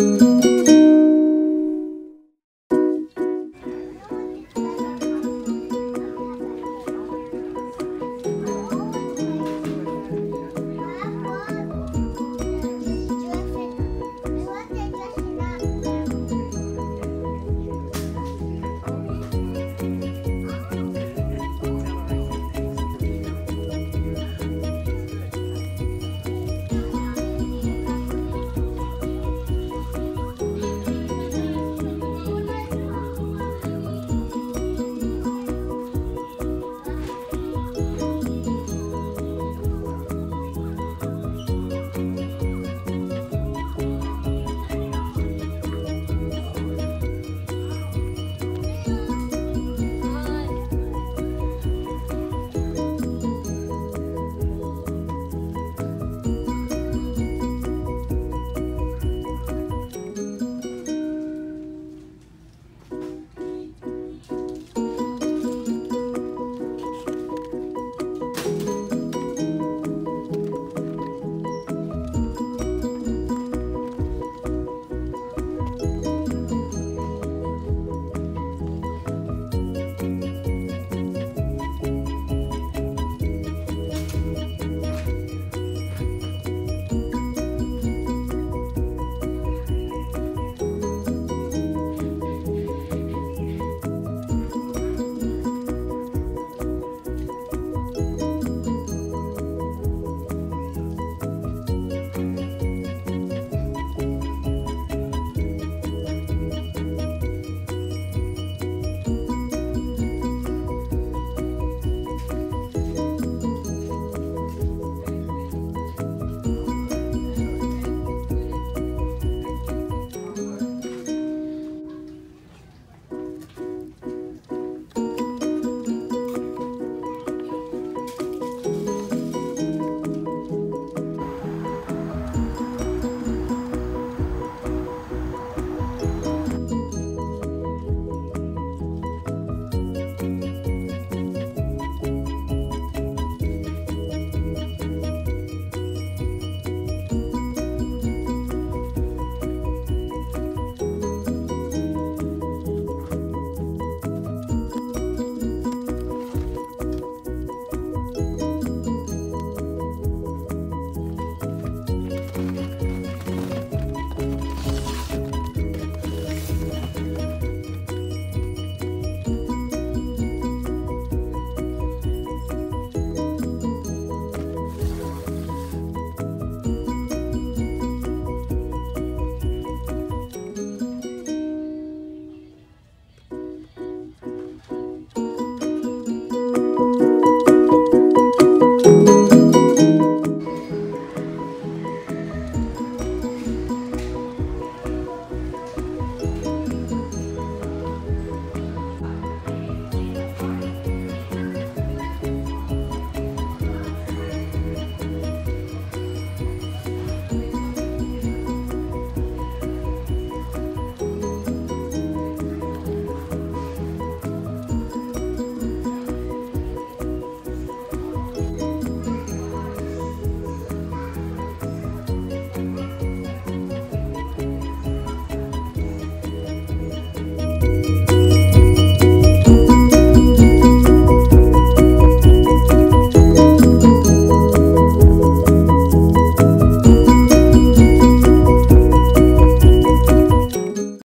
Música